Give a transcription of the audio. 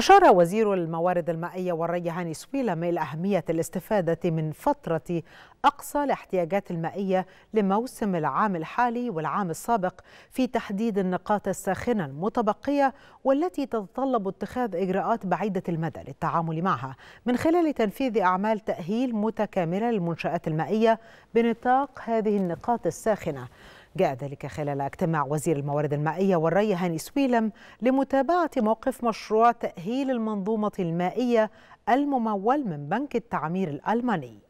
أشار وزير الموارد المائية والري هاني سويلم إلى أهمية الاستفادة من فترة أقصى الاحتياجات المائية لموسم العام الحالي والعام السابق في تحديد النقاط الساخنة المتبقية والتي تتطلب اتخاذ إجراءات بعيدة المدى للتعامل معها. من خلال تنفيذ أعمال تأهيل متكاملة للمنشآت المائية بنطاق هذه النقاط الساخنة جاء ذلك خلال اجتماع وزير الموارد المائية والري هاني سويلم لمتابعة موقف مشروع تأهيل المنظومة المائية الممول من بنك التعمير الألماني.